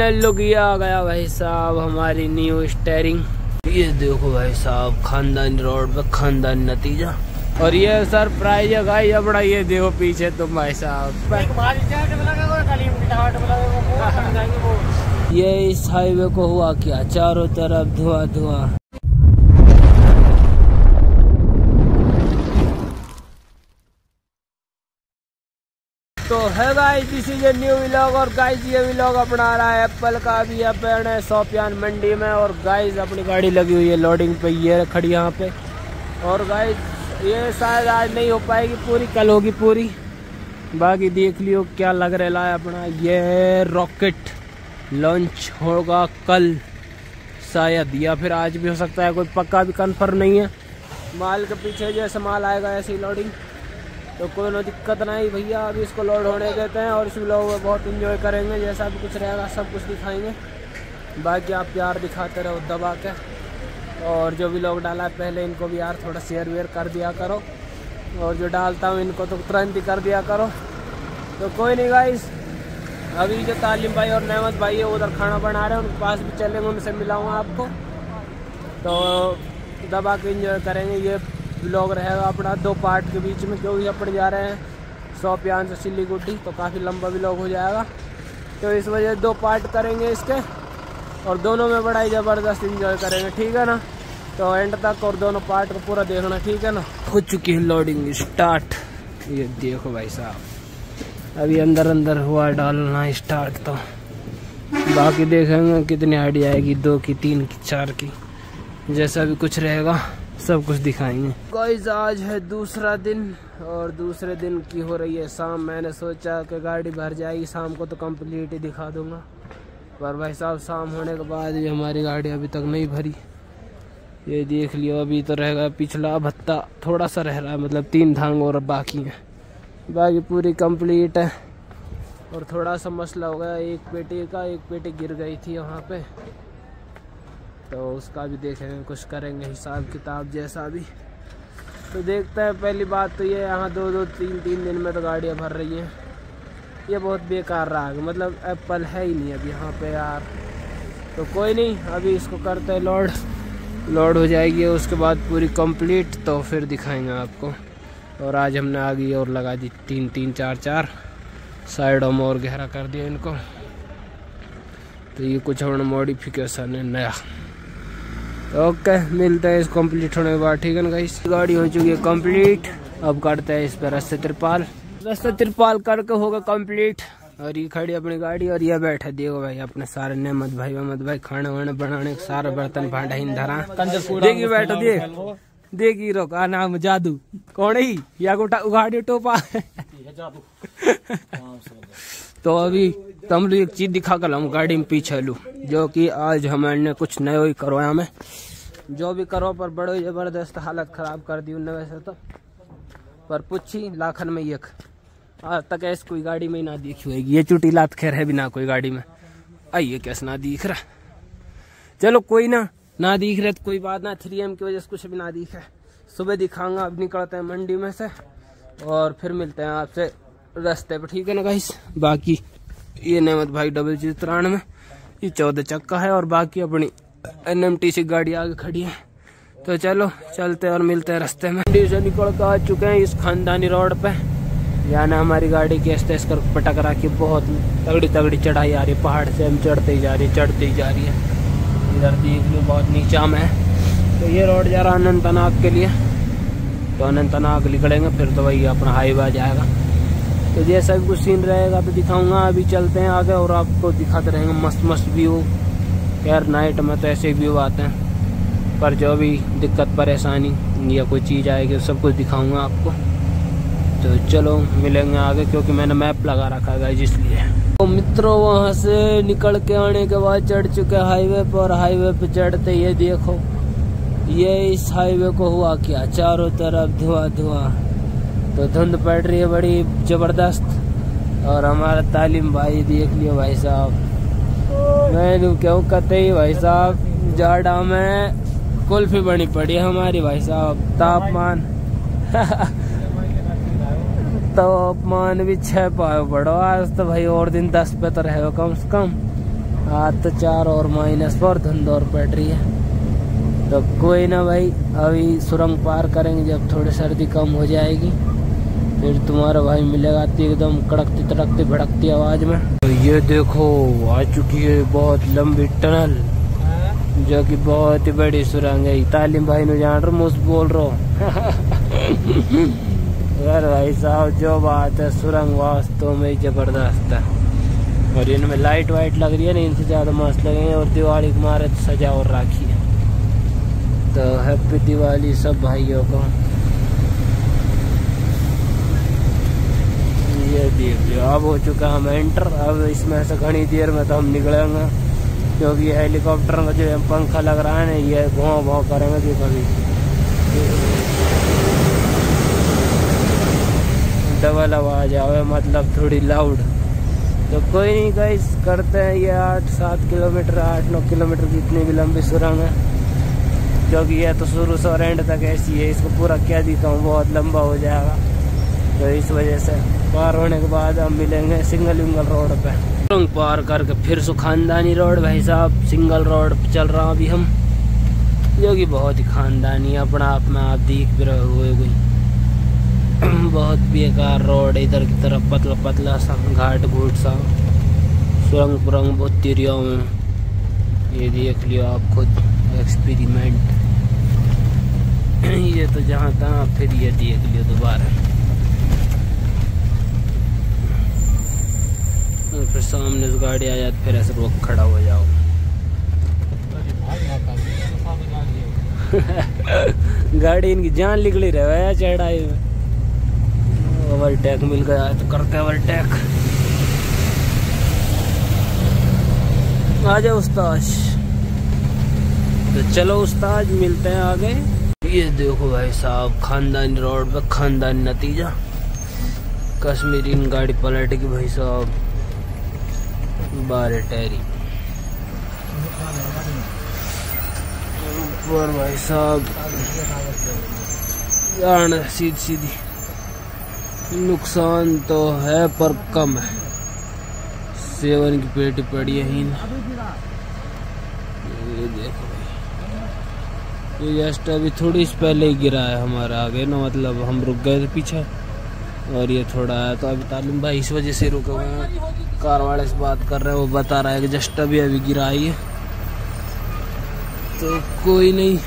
Look ये आ गया भाई साहब, हमारी न्यू स्टेयरिंग ये देखो भाई साहब, खानदान रोड पे खानदान नतीजा। और ये सरप्राइज़ है भाई ये देखो पीछे तुम भाई साहब। ये इस हाईवे को हुआ क्या? चारों तरफ़ धुआँ धुआँ। तो है guys this is a new vlog और गाइस ये व्लॉग अपना रहा है एप्पल का भी अपन है सोपियान मंडी में और गाइस अपनी गाड़ी लगी हुई है लोडिंग पे, ये खड़ी यहाँ पे। और गाइस ये शायद आज नहीं हो पाएगी पूरी, कल होगी पूरी। बाकी देख लियो क्या लग रहा है अपना, ये रॉकेट लॉन्च होगा कल, शायद, या फिर आज भी हो सकता है, कोई पक्का भी कन्फर्म नहीं है। माल के पीछे जैसे माल आएगा, ऐसी लोडिंग तो कोई ना दिक्कत नहीं भैया, अभी इसको लोड होने देते हैं और इस लोग बहुत इंजॉय करेंगे, जैसा भी कुछ रहेगा सब कुछ दिखाएँगे। बाकी आप प्यार दिखाते रहो, दबा के। और जो भी लोग डाला पहले इनको भी यार थोड़ा शेयर वेयर कर दिया करो। और जो डालता हूँ, इनको तो तुरंत ही कर दिया करो। तो कोई नहीं गाइस अभी जो तालिम भाई और नहमत भाई है उधर खाना बना रहे हैं, उनके पास भी चलेंगे, उनसे मिलाऊँगा आपको। तो दबा के इंजॉय करेंगे, ये ब्लॉग रहेगा अपना, दो पार्ट के बीच में क्योंकि अपन जा रहे हैं, सोपियान से सिलीगुडी तो काफ़ी लंबा ब्लॉग हो जाएगा। तो इस वजह दो पार्ट करेंगे इसके, और दोनों में बड़ा ही ज़बरदस्त इंजॉय करेंगे, ठीक है ना? तो एंड तक और दोनों पार्ट को पूरा देखना, ठीक है ना? हो चुकी है लोडिंग स्टार्ट ये देखो भाई साहब, अभी अंदर अंदर हुआ डालना स्टार्ट तो। बाकी देखेंगे कितनी आइडिया आएगी, दो की, तीन की, चार की, जैसा भी कुछ रहेगा। सब कुछ दिखाएँगे। गाइस आज है दूसरा दिन और दूसरे दिन की हो रही है शाम। मैंने सोचा कि गाड़ी भर जाएगी, शाम को तो कंप्लीट ही दिखा दूँगा। पर भाई साहब, शाम होने के बाद भी हमारी गाड़ी अभी तक नहीं भरी। ये देख लियो, अभी तो रहेगा पिछला भत्ता। थोड़ा सा रह रहा है मतलब तीन धांग और बाकी है। बाकी पूरी कंप्लीट है। और थोड़ा सा मसला हो गया, एक पेटी का, एक पेटी गिर गई थी वहाँ पे। तो उसका भी देखेंगे कुछ करेंगे, हिसाब किताब जैसा भी। तो देखते हैं, पहली बात तो ये, यहाँ दो दो, तीन तीन दिन में तो गाड़ियाँ भर रही हैं। ये बहुत बेकार रहा है मतलब एप्पल है ही नहीं अभी यहाँ पे यार। तो कोई नहीं, अभी इसको करते हैं लोड लोड हो जाएगी उसके बाद पूरी कंप्लीट तो फिर दिखाएँगे आपको। और आज हमने आगे और लगा दी तीन तीन, चार चार। साइडों में और गहरा कर दिया इनको। तो ये कुछ अपना मॉडिफिकेशन है, नया। ओके मिलते हैं इस कंप्लीट होने के बाद ठीक है ना गाइस गाड़ी हो चुकी है कंप्लीट अब करते हैं इस पर रस्ते तिरपाल। रस्ते तिरपाल करके होगा कंप्लीट और ये खड़ी अपनी गाड़ी और ये बैठे देखो भाई अपने सारे नेमत भाई अहमद भाई खाने वाने बनाने सारे बर्तन भांडा ही धरा। देखी बैठो देख देखी रो का नाम जादू। कौन ही या? गोटा उगाड़ी टोपा। तो अभी तुम एक चीज़ दिखा कर हम गाड़ी में पीछे लू जो कि आज हमने कुछ नयो ही करो हमें। जो भी करो पर बड़ो ज़बरदस्त हालत खराब कर दी उनने वैसे तो। पर पूछी लाखन में एक, आज तक ऐसी कोई गाड़ी में ना देखी होगी ये चुटी लात खैर है भी ना कोई गाड़ी में। आइए कैसे ना दिख रहा? चलो, कोई ना ना दिख रहे तो कोई बात ना, थ्री एम की वजह से कुछ भी ना दिख रहा सुबह दिखाऊँगा, अब निकलते हैं मंडी में से, और फिर मिलते हैं आपसे। रास्ते पे ठीक है ना गाइस बाकी ये नहमत भाई डबल जी तिरानवे, ये चौदह चक्का है और बाकी अपनी एन एम टी सी गाड़ी आगे खड़ी है। तो चलो, चलते और मिलते हैं रास्ते में। से निकल कर आ चुके हैं इस खानदानी रोड पे। याना हमारी गाड़ी की ऐसे कर पटक रखी बहुत तगड़ी तगड़ी चढ़ाई आ रही है, पहाड़ से हम चढ़ते ही जा रही है, चढ़ते ही जा रही है। इधर देख लो, बहुत नीचा में है। तो ये रोड जा रहा है अनंतनाग के लिए। तो अनंतनाग निकलेंगे, फिर तो वही अपना हाईवे आ जाएगा। तो जैसा भी कुछ सीन रहेगा तो दिखाऊँगा, अभी चलते हैं आगे और आपको दिखाते रहेंगे मस्त मस्त व्यू खैर नाइट में तो ऐसे व्यू आते हैं, पर जो भी दिक्कत, परेशानी या कोई चीज़ आएगी, सब कुछ दिखाऊँगा आपको। तो चलो, मिलेंगे आगे, क्योंकि मैंने मैप लगा रखा है इसलिए। तो मित्रों, वहाँ से निकल के आने के बाद चढ़ चुके हाईवे पर। हाईवे पर चढ़ते ये देखो, ये इस हाईवे को हुआ क्या? चारों तरफ़ धुआँ धुआँ तो धुंध पड़ रही है बड़ी ज़बरदस्त। और हमारा तालीम भाई देख लियो भाई साहब। मैं क्यों कहते ही भाई साहब, जाडा में कुल्फी बनी पड़ी है हमारी भाई साहब। तापमान। तापमान भी छह पाए पड़ो। आज तो भाई और दिन दस पे तो रहे कम से कम। आज तो चार और माइनस पर धुंध और पड़ रही है। तो कोई ना भाई, अभी सुरंग पार करेंगे जब थोड़ी सर्दी कम हो जाएगी। फिर तुम्हारा भाई मिलेगा एकदम कड़कती तड़कती भड़कती आवाज़ में। तो ये देखो, आ चुकी है बहुत लंबी टनल, जो कि बहुत ही बड़ी सुरंग है। तालिम भाई ने जान रहा मुझ बोल रहा यार भाई साहब, जो बात है, सुरंग वास्तव में ज़बरदस्त है। और इनमें लाइट वाइट लग रही है ना, इनसे ज़्यादा मस्त लगेंगे और दिवाली के मारे सजा और राखी है। तो हैप्पी दिवाली सब भाइयों को। ये देख अब हो चुका हम एंटर अब इसमें से घनी देर में तो हम निकलेंगे, क्योंकि हेलीकॉप्टर का जो पंखा लग रहा है ना, ये घाव घाव करेंगे कि कभी। डबल आवाज़ आवे मतलब थोड़ी लाउड तो कोई नहीं गाइस करते हैं ये आठ, सात किलोमीटर, आठ, नौ किलोमीटर की इतनी भी लंबी सुरंग है। क्योंकि ये तो शुरू से और एंड तक ऐसी है, इसको पूरा क्या दिखाऊँ बहुत लंबा हो जाएगा। तो इस वजह से पार होने के बाद हम मिलेंगे सिंगल विंगल रोड पे। पार करके फिर सु खानदानी रोड, भाई साहब, सिंगल रोड पे चल रहा हूँ अभी हम। जो कि बहुत ही खानदानी है, अपना आप में आप देख भी रहे हुए कोई। बहुत बेकार रोड इधर की तरफ़ पतला पतला सा घाट घूट सा। सुरंग पुरंग बहुत तिरियाओं में ये देख लियो आप खुद एक्सपेरिमेंट ये तो जहाँ तहाँ, फिर ये देख लियो दोबारा फिर सामने से गाड़ी आ जाती फिर ऐसे रोक खड़ा हो जाओ। गाड़ी इनकी जान निकली रहे चढ़ाई में ओवरटेक मिल गया तो करते ओवरटेक। आ जाओ उस्ताद। तो चलो उस्ताद, मिलते हैं आगे। ये देखो भाई साहब, खानदानी रोड पे खानदानी नतीजा। कश्मीरी गाड़ी पलट की भाई साहब। बारह टहरी ऊपर भाई साहब। जान सीधी सीधी। नुकसान तो है, पर कम है। सेवन की पेटी पड़ी है ये देखो भाई। ये जस्ट अभी थोड़ी पहले ही गिरा है हमारा आगे, ना मतलब हम रुक गए थे पीछे। और ये थोड़ा है तो अभी तालिम भाई इस वजह से रुके हुए हैं। कार वाले से बात कर रहे हैं, वो बता रहा है कि जस्ट अभी अभी गिरा है तो कोई नहीं।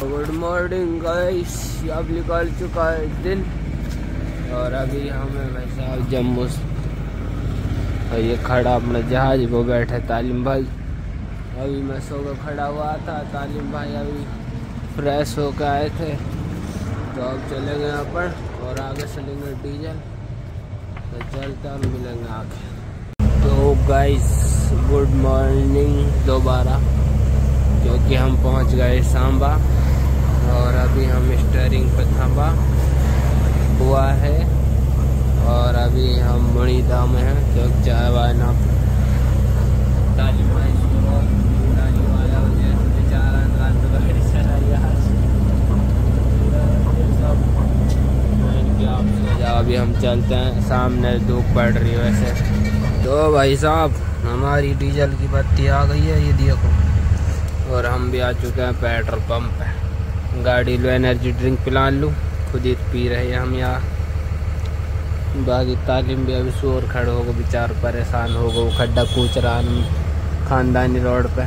गुड मॉर्निंग गाइस, अब निकाल चुका है एक दिन। और अभी हमें भाई साहब जम्मू और ये खड़ा अपना जहाज़ वो बैठे तालिम भाई। अभी मैं सो कर खड़ा हुआ था, तालिम भाई अभी फ्रेश होकर आए थे। तो अब चले गए यहाँ पर। और आगे चलेंगे डीजल तो चलते हम मिलेंगे आगे। तो गाइस गुड मॉर्निंग दोबारा, क्योंकि हम पहुँच गए सांबा, और अभी हम स्टेयरिंग पे थांबा हुआ है, और अभी हम मुणीदा में हैं क्योंकि चाय वाय ना अभी हम चलते हैं, सामने धूप पड़ रही है वैसे। तो भाई साहब, हमारी डीजल की बत्ती आ गई है, ये देखो। और हम भी आ चुके हैं, पेट्रोल पंप पे। गाड़ी लो, एनर्जी ड्रिंक पिला लूँ, खुद ही पी रहे हैं हम यहाँ बाकी तालीम भी अभी शोर खड़े हो गए, बेचार परेशान हो वो खड्डा कूच रहा खानदानी रोड पे।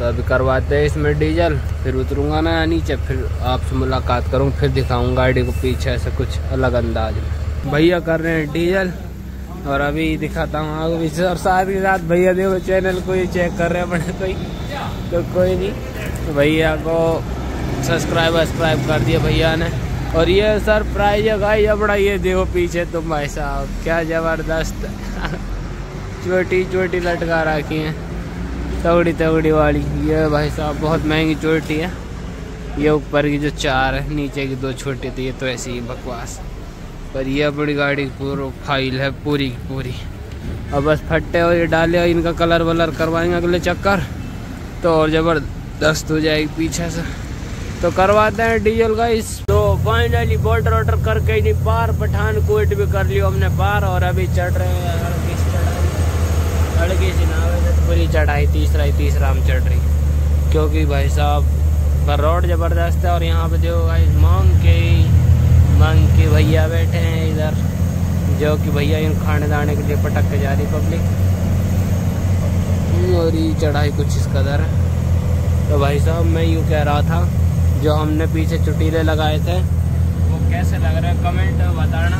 तो अभी करवाते हैं इसमें डीजल, फिर उतरूँगा ना नीचे, फिर आपसे मुलाकात करूँ, फिर दिखाऊँ गाड़ी को पीछे से कुछ अलग अंदाज में। भैया कर रहे हैं डीजल, और अभी दिखाता हूँ आगे पीछे और साथ ही साथ भैया देखो, चैनल को ही चेक कर रहे हैं अपने कोई तो कोई नहीं। तो भैया को सब्सक्राइब वस्क्राइब कर दिया भैया ने। और ये सरप्राइज़ है भाई अपना ये देखो पीछे तुम भाई साहब, क्या ज़बरदस्त। चोटी चोटी लटका रखी है। तगड़ी तगड़ी वाली। ये भाई साहब बहुत महँगी चोटी है। ये ऊपर की जो चार है, नीचे की दो छोटी थी, ये तो ऐसी ही बकवास। पर ये अपनी गाड़ी पूरा फ़ाइल है, पूरी की पूरी। अब बस फट्टे और ये डाले और इनका कलर वलर करवाएँगे अगले चक्कर। तो और ज़बरदस्त हो जाएगी पीछे से। तो करवाते हैं डीजल का इस तो फाइनली बॉर्डर ऑर्डर करके पार पठानकोट भी कर लियो हमने पार और अभी चढ़ रहे हैं। नाव है, पूरी चढ़ाई तीसरा ही तीसरा हम चढ़ रही क्योंकि भाई साहब, पर रोड ज़बरदस्त है और यहाँ पे जो भाई मांग के मांग के भैया बैठे हैं इधर, जो कि भैया इन खाने दाने के लिए पटक के जा रही पब्लिक और ये चढ़ाई कुछ इस कदर है। तो भाई साहब, मैं यूँ कह रहा था, जो हमने पीछे चुटीले लगाए थे, वो कैसे लग रहे कमेंट बताना।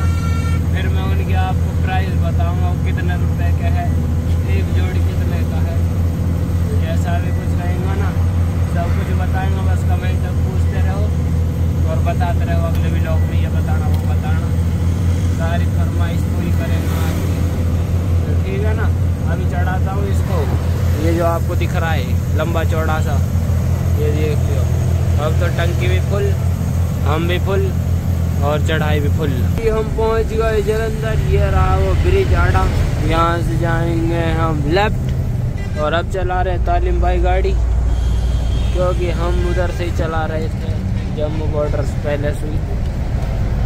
फिर मैं उनके आपको प्राइस बताऊँगा कितने रुपए के है। एक जोड़ी कितने का है? जैसा भी कुछ रहेगा ना। सब कुछ बताएँगे, बस कमेंट पूछते रहो और बताते रहो। अगले भी में ये बताना वो बताना। सारी फरमाइश पूरी करेंगे तो ठीक है ना? अभी चढ़ाता हूँ इसको। ये जो आपको दिख रहा है, लंबा चौड़ा सा, ये देख लो अब तो टंकी भी फुल, हम भी फुल और चढ़ाई भी फुल। हम पहुँच गए जलंधर। ये रहा वो ब्रिज आड़ा। यहाँ से जाएँगे हम लेफ़्ट और अब चला रहे हैं तालिम भाई गाड़ी, क्योंकि हम उधर से ही चला रहे थे, जम्मू बॉर्डर से पहले से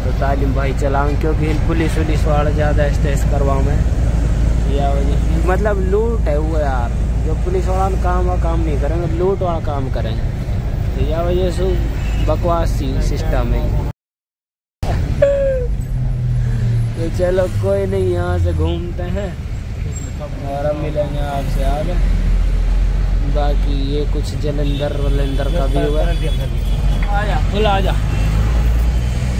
तो तालिम भाई चलाऊँ, क्योंकि पुलिस वुलिस वाला ज़्यादा स्टेस करवाऊँ मैं। या मतलब लूट है वो यार, जो पुलिस वाला काम वाला काम नहीं करेंगे, लूट वाला काम करेंगे। तो या वजह से बकवास सिस्टम है तो चलो कोई नहीं, यहाँ से घूमते हैं। और अब मिलेंगे आपसे आगे। बाकी ये कुछ जलंधर वलंदर का भी है। आजा फुल आजा।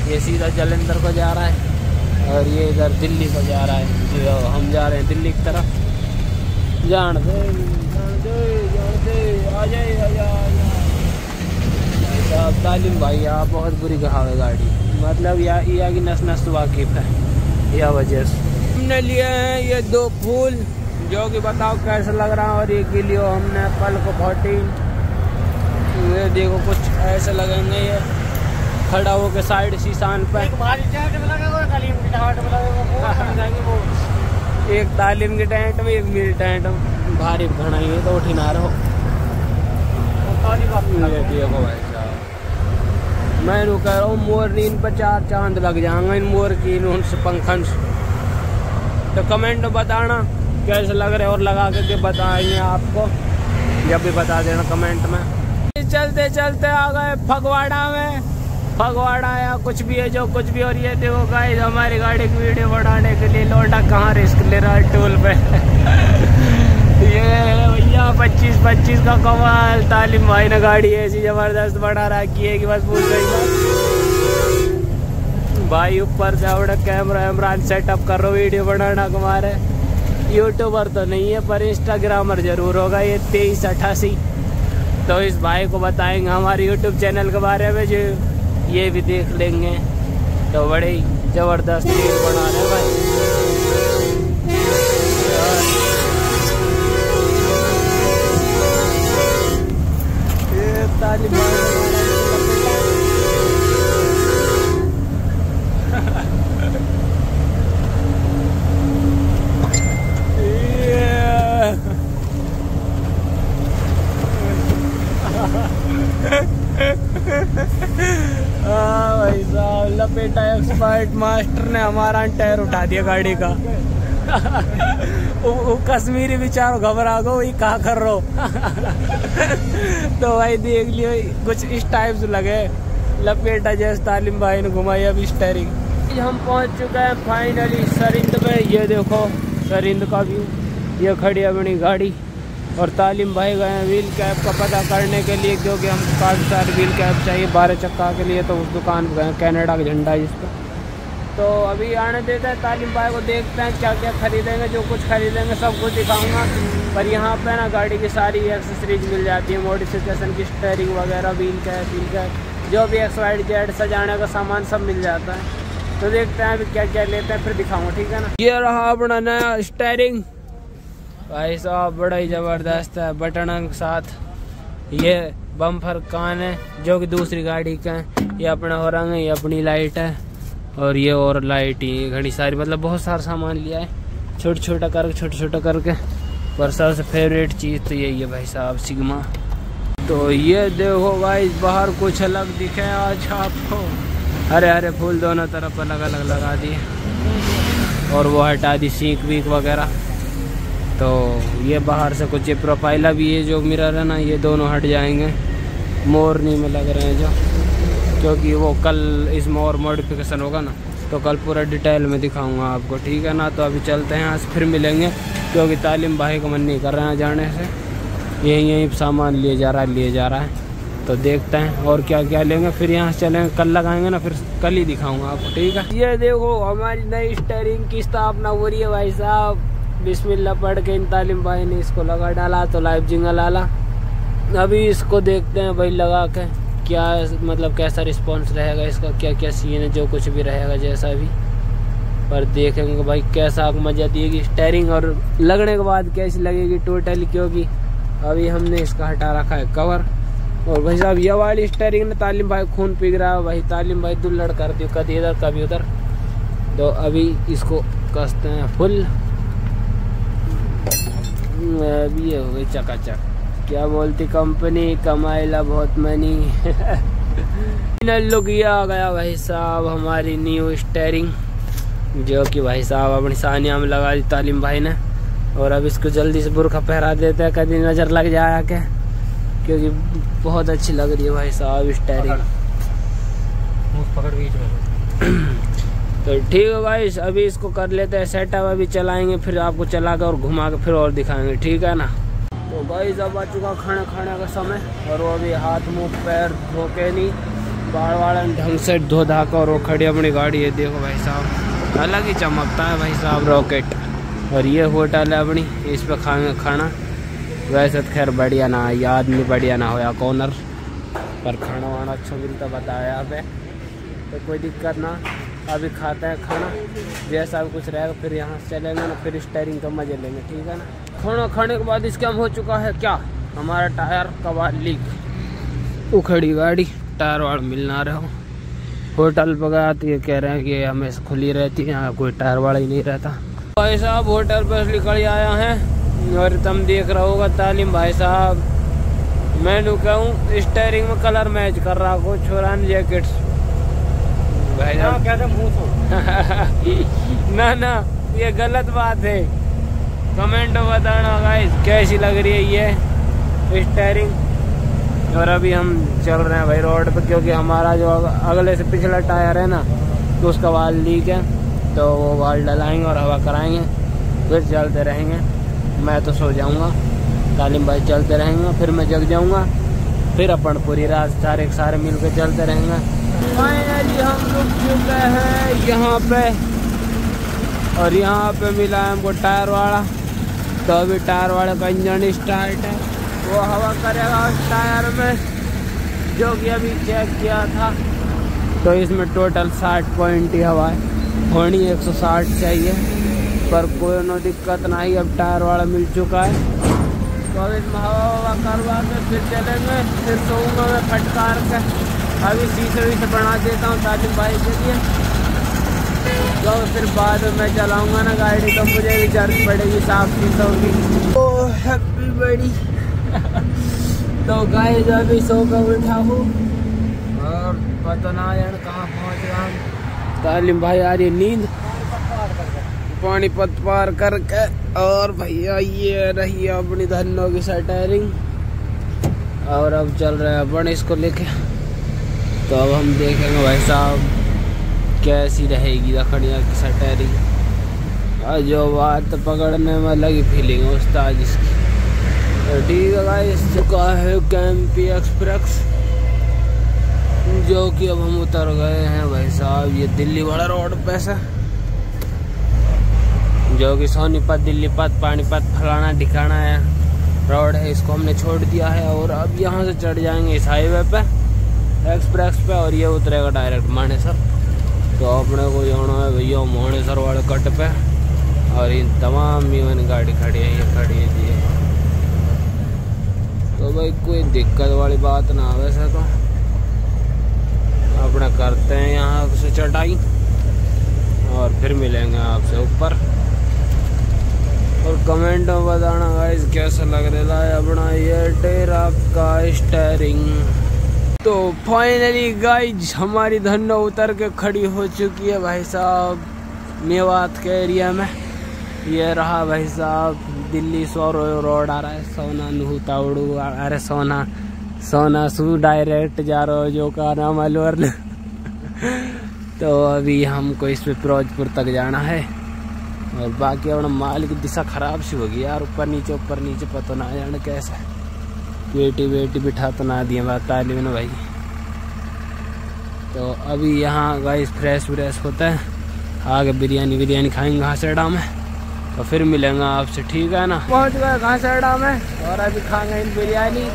ये सीधा जलंधर को जा रहा है, और ये इधर दिल्ली को जा रहा है। जो हम जा रहे हैं दिल्ली की तरफ़। जान दे तालिम भाई, आप बहुत बुरी कहावे गाड़ी। मतलब या या की नस नस वाकिफ है। या वजह से। हमने लिए हैं ये दो फूल जो कि बताओ कैसे लग रहा है और ये के लिए हमने कल को फोर्टीन ये देखो कुछ ऐसे लगेंगे ये खड़ा हो के साइड शीशान पे। एक तालीम के टेंट में एक मेरी टेंट भारी घना ये तो उठी ना रहो। देखो भाई मैं कह रहा हूँ, मोर नींद पर चार चाँद लग जाएँगे, इन मोर की उनसे पंखन तो कमेंट बताना, कैसे लग रहे और लगा के बताएँगे आपको, जब भी बता देना कमेंट में। चलते चलते आ गए फगवाड़ा में। फगवाड़ा या कुछ भी है, जो कुछ भी और ये देखो गाइस हमारी गाड़ी की वीडियो बनाने के लिए लौटा कहाँ रिस्क ले रहा है टोल पे? ये भैया, पच्चीस पच्चीस का कमाल। तालिम भाई ने गाड़ी ऐसी ज़बरदस्त बना रखी है कि बस पूछ गई भाई ऊपर से अपना कैमरा वैमरा सेटअप कर रहा वीडियो बनाना हमारे यूट्यूबर तो नहीं है, पर इंस्टाग्रामर ज़रूर होगा ये तेईस अट्ठासी तो इस भाई को बताएँगे हमारे यूट्यूब चैनल के बारे में जो ये भी देख लेंगे। तो बड़े ज़बरदस्त बना रहे भाई। भाई साहब लपेटा एक्सपर्ट मास्टर ने हमारा टायर उठा दिया गाड़ी का वो कश्मीरी बेचारो घबरा गो वही कहा कर रो तो भाई देख लियो, कुछ इस टाइप से लगे। लपेटा जैसे तालिम भाई ने घुमाई अब स्टेरिंग हम पहुँच चुके हैं फाइनली सरिंद में ये देखो, सरिंद का व्यू ये खड़ी अपनी गाड़ी। और तालिम भाई गए हैं व्हील कैप का पता करने के लिए, क्योंकि हम काफ़ी सारे व्हील कैप चाहिए, बारह चक्का के लिए तो उस दुकान पर गए कैनेडा का झंडा जिसका तो अभी आने देते हैं तालिम भाई को देखते हैं क्या क्या खरीदेंगे, जो कुछ खरीदेंगे, सब कुछ दिखाऊँगा। पर यहाँ पे ना गाड़ी की सारी एक्सेसरीज मिल जाती है मॉडिफिकेशन की स्टेयरिंग वगैरह व्हील कैप व्हील कैप जो भी एक्स वाइड जेड सजाने का सामान सब मिल जाता है। तो देखते हैं अभी क्या क्या लेते हैं, फिर दिखाऊँगा, ठीक है ना? ये रहा अपना नया स्टेयरिंग भाई साहब, बड़ा ही ज़बरदस्त है, बटन के साथ ये बम्फर कान है, जो कि दूसरी गाड़ी का है। ये अपना हो रंग है, ये अपनी लाइट है। और ये और लाइट घड़ी सारी मतलब बहुत सारा सामान लिया है। छोटा छोटा करके छोटा छोटा करके। पर सबसे फेवरेट चीज़ तो यही है भाई साहब, सिग्मा। तो ये देखो भाई बाहर कुछ अलग दिखे आज आपको। हरे हरे फूल दोनों तरफ़ अलग अलग लगा दिए। और वो हटा दी सीख वीक वगैरह। तो ये बाहर से कुछ ये प्रोफाइला भी है जो मिरर है ना, ये दोनों हट जाएँगे। मोरनी में लग रहे हैं जो। क्योंकि वो कल इसमें और मॉडिफिकेशन होगा ना तो कल पूरा डिटेल में दिखाऊँगा आपको, ठीक है ना? तो अभी चलते हैं यहाँ से फिर मिलेंगे, क्योंकि तालीम भाई का मन नहीं कर रहे हैं जाने से। यहीं यहीं सामान लिए जा रहा है, लिए जा रहा है। तो देखते हैं, और क्या क्या लेंगे, फिर यहाँ से चलेंगे, कल लगाएँगे ना, फिर कल ही दिखाऊँगा आपको, ठीक है? ये देखो, हमारी नई स्टेयरिंग की स्थापना हो रही है भाई साहब। बिस्मिल्ला पढ़ के इन तालीम भाई ने इसको लगा डाला तो लाइव जिंगल आला अभी इसको देखते हैं भाई, लगा के। क्या मतलब कैसा रिस्पॉन्स रहेगा इसका? क्या क्या सीन है? जो कुछ भी रहेगा जैसा भी। पर देखेंगे भाई कैसा मज़ा दिएगी। स्टेयरिंग और लगने के बाद कैसी लगेगी टोटली क्योंकि अभी हमने इसका हटा रखा है कवर और भाई साहब, ये वाली स्टेयरिंग ने तालिम भाई खून पी रहा है। भाई तालिम भाई दुल्लड़ कर दी कभी इधर, कभी उधर। तो अभी इसको कसते हैं फुल अभी ये हो गई चकाचक। क्या बोलती कंपनी कमाएला बहुत मनी लुक ये आ गया भाई साहब हमारी न्यू स्टेयरिंग जो कि भाई साहब अपनी सानिया में लगा दी तालीम भाई ने। और अब इसको जल्दी से बुरखा पहरा देते हैं कभी नज़र लग जाए के क्योंकि बहुत अच्छी लग रही है भाई साहब स्टेयरिंग पकड़ तो ठीक है भाई अभी इसको कर लेते हैं सेटअप अभी चलाएँगे फिर आपको चला कर और घुमा के फिर और दिखाएँगे ठीक है ना? तो भाई अब आ चुका खाना खाने का समय और वो अभी हाथ मुँह पैर धो के नहीं बाढ़ वाड़ ढंग से धो धा कर और वो खड़ी अपनी गाड़ी है देखो भाई साहब अलग ही चमकता है भाई साहब रॉकेट और ये होटल है अपनी इस पर खाएँगे खाना वैसे तो खैर बढ़िया ना ये आदमी बढ़िया ना होया कॉर्नर पर खाना वाना अच्छा मिलता बताया यहाँ पे तो कोई दिक्कत ना अभी खाता है खाना, जैसा भी कुछ रहेगा, फिर यहाँ से चलेंगे ना फिर स्टेयरिंग का मज़े लेंगे, ठीक है ना? खाना खाने के बाद इसका हो चुका है क्या? हमारा टायर कबार लीक। उखड़ी गाड़ी, टायर वाड़ मिल ना रहे हो। होटल पर गया तो ये कह रहे हैं कि हमेशा खुली रहती है, यहाँ कोई टायर वाला ही नहीं रहता। भाई साहब, होटल पर निकल आया है। और तुम देख रहे होगा, तालीम भाई साहब। मैं मैंने कहूँ स्टेयरिंग में कलर मैच कर रहा को छोरान जैकेट्स भाई साहब। कहते मुँह ना ना ये गलत बात है। कमेंट में बताना गाइस कैसी लग रही है ये स्टेयरिंग और अभी हम चल रहे हैं भाई रोड पे क्योंकि हमारा जो अगले से पिछला टायर है ना तो उसका वाल लीक है तो वो वाल डलाएँगे और हवा कराएँगे फिर चलते रहेंगे। मैं तो सो जाऊँगा। तालीम भाई चलते रहेंगे फिर मैं जग जाऊँगा फिर अपन पूरी रात सारे सारे मिल के चलते रहेंगे। फाइनली हम रुक चुके हैं यहाँ पे। और यहाँ पे मिला है हमको टायर वाला। तो अभी टायर वाले का इंजन स्टार्ट है। वो हवा करेगा उस टायर में, जो कि अभी चेक किया था। तो इसमें टोटल 60 पॉइंट ही हवा है। होनी 160 चाहिए। पर कोई नो दिक्कत नहीं, अब टायर वाला मिल चुका है। तो अभी हवा हवा करवा के फिर चलेंगे। फिर सोऊँगा मैं फटकार के अभी शीशे वीसे बना देता हूँ तालिम भाई के लिए। तो फिर बाद में चलाऊँगा ना गाड़ी तो मुझे भी ज़रूरत पड़ेगी, साफ़ शीशों की ओ हैप्पी बड़ी तो गाय अभी सो कर उठा हूँ। और पता ना यार कहाँ पहुँच रहा हूँ। तालिम भाई, आ रही नींद। पानीपत पार करके, और भैया, ये रही अपनी धनों की सेटरिंग और अब चल रहे हैं अपन इसको लेके। तो अब हम देखेंगे भाई साहब, कैसी रहेगी दखड़िया की सटैरिंग और जो बात पकड़ने में अलग ही फीलिंग है उस्ताद इसकी। तो ठीक है भाई चुका है कैंपी एक्सप्रेस, जो कि अब हम उतर गए हैं भाई साहब, ये दिल्ली वाला रोड पे से। जो कि सोनीपत दिल्ली दिल्लीपत, पानीपत फलाना ढिकाना है। रोड है, इसको हमने छोड़ दिया है और अब यहाँ से चढ़ जाएँगे इस हाईवे पे। एक्सप्रेस पे और ये उतरेगा डायरेक्ट मानेसर तो अपने को जाना है भैया मानेसर वाले कट पे और इन तमाम ईवन गाड़ी खड़ी है, ये खड़ी है जी। तो भाई कोई दिक्कत वाली बात ना वैसे तो अपना करते हैं यहाँ से चटाई और फिर मिलेंगे आपसे ऊपर। और कमेंट में बताना गाइस कैसा लग रहा है अपना ये टेरा का स्टेयरिंग तो फाइनली गाइज़ हमारी धन्नो उतर के खड़ी हो चुकी है भाई साहब। मेवात के एरिया में। ये रहा भाई साहब, दिल्ली सौ रोड आ रहा है, सोना नूह ताउड़ू अरे सोना सोना सू डायरेक्ट जा रहा हो, जो का नाम अलवर तो अभी हमको इस पे फिरोजपुर तक जाना है। और बाकी अपना माल की दिशा खराब सी होगी यार, ऊपर नीचे ऊपर नीचे, पता ना जाने कैसा बेटी बेटी बिठा तो ना दिए बात तालिब भाई। तो अभी यहाँ गाइस फ्रेश व्रेश होता है। आगे बिरयानी बिरयानी खाएँगे घासेड़ा में। तो फिर मिलेंगे आपसे ठीक है ना? पहुँच गए घासेड़ा में। और अभी खाएँगे इन बिरयानी।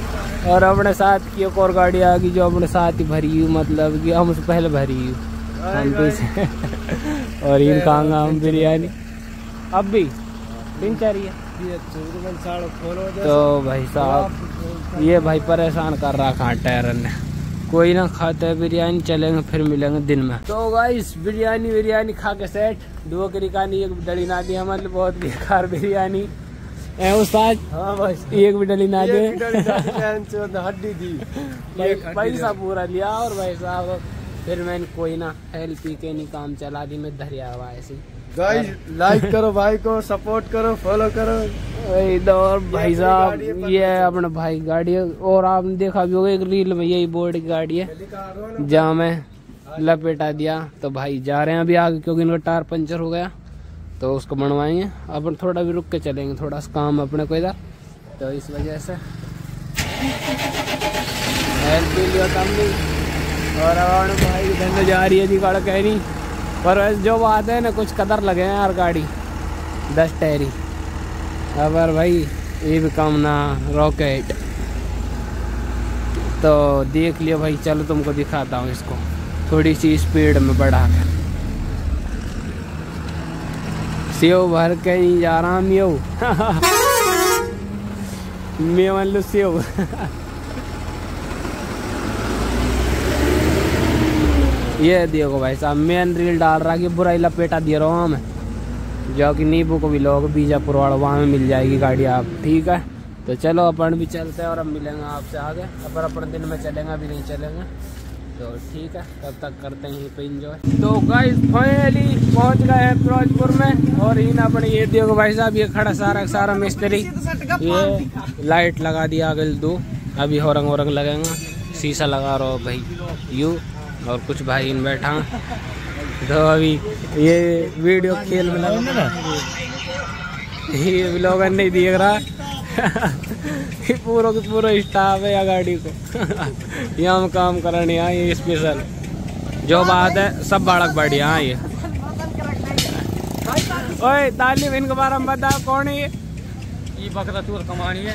और अपने साथ की एक और गाड़ी आ गई जो अपने साथ ही भरी हुई मतलब कि हम उससे पहले भरी हुई। हम पीछे और इन खाएँगे हम बिरयानी। अब भी दिनचर्या। तो भाई साहब ये भाई परेशान कर रहा कहाँ टायर ने? कोई ना खाता है बिरयानी चलेंगे फिर मिलेंगे दिन में। तो गाइस बिरयानी बिरयानी खा के सेट दो करी कहानी एक डली ना दी हमारे बहुत बेकार बिरयानी। उस्ताद हाँ एक भी डली ना दे हड्डी दी पैसा पूरा लिया और भाई साहब फिर मैंने कोई ना हेल्प पी के नहीं काम चला दी मैं धरिया हुआ ऐसे। गाइस लाइक करो भाई को सपोर्ट करो फॉलो करो। इधर भाई साहब ये है। अपना भाई गाड़ी और आपने देखा भी होगा एक रील में यही बोर्ड की गाड़ी है। जहाँ मैं लपेटा दिया तो भाई जा रहे हैं अभी आगे क्योंकि इनका टायर पंचर हो गया तो उसको बनवाएँगे। अपन थोड़ा भी रुक के चलेंगे थोड़ा सा काम अपने को इधर। तो इस वजह से हेल्प भी लिया तम भी और भाई धंधे जा रही है जी गाड़ा कह रही। पर जो बात है ना, कुछ कदर लगे हैं यार गाड़ी। दस टहरी अब भाई, ये भी कम ना, रॉकेट। तो देख लियो भाई, चलो तुमको दिखाता हूँ इसको। थोड़ी सी स्पीड में बढ़ा कर सेव भर के ही जा रहा यो मैं मान लो सेव ये देखो भाई साहब मेन रील डाल रहा कि बुराई लपेटा दे रहा हूँ मैं। जो कि नींबू को भी लोग बीजापुर वाला वहाँ में मिल जाएगी गाड़ी आप ठीक है? तो चलो अपन भी चलते हैं और अब मिलेंगे आपसे आगे। अपन अपन दिन में चलेंगे अभी नहीं चलेंगे। तो ठीक है तब तक करते हैं यहीं पे इंजॉय तो गाइस फाइनली पहुँच गए हैं फिरोजपुर में और इन अपने ये देखो भाई साहब ये खड़ा सारा सारा मिस्त्री। ये लाइट लगा दिया आगे दो। अभी होरंग वोरंग लगेंगे। शीशा लगा रहा भाई। यू और कुछ भाई इन बैठा। तो अभी ये वीडियो खेल में लगा। ये ब्लॉगर नहीं देख रहा। ये पूरा के पूरा स्टाफ है या गाड़ी को। यहाँ हम काम करने आए स्पेशल जो बात है सब बाड़क बढ़िया ये। ओए तालिब इनके बारे में बता कौन है ये? ये बकरा चोर कमानी है।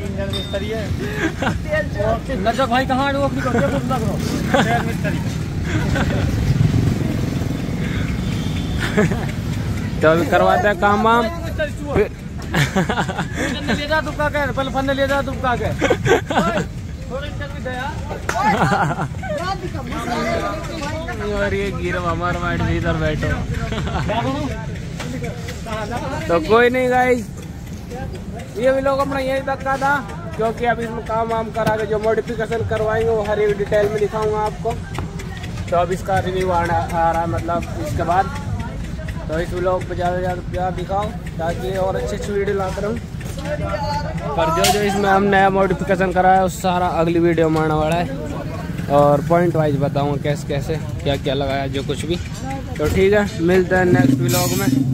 इंजन मिस्त्री है नज़र भाई कहाँ है? वो अपनी मिस्त्री तो अभी करवाते हैं काम वाम। फिर ले जा तुम का कह पहले फन ले जा तुम का। कह और ये गिरो हमारे माइंड में इधर बैठो तो कोई नहीं गाइस ये भी लोग अपना यही तक का था, क्योंकि अभी इसमें काम वाम करा के जो मॉडिफिकेशन करवाएँगे, वो हर एक डिटेल में दिखाऊँगा आपको। तो अब इसका रिव्यू आ रहा है मतलब इसके बाद। तो इस ब्लॉग पे ज़्यादा से ज़्यादा प्यार दिखाओ, ताकि और अच्छी अच्छी वीडियो लाते रहूँ। पर जो जो इसमें हम नया मॉडिफिकेशन करा है उस सारा अगली वीडियो में आने वाला है। और पॉइंट वाइज बताऊँगा कैसे कैसे क्या क्या लगाया, जो कुछ भी। तो ठीक है, मिलते हैं नेक्स्ट ब्लॉग में।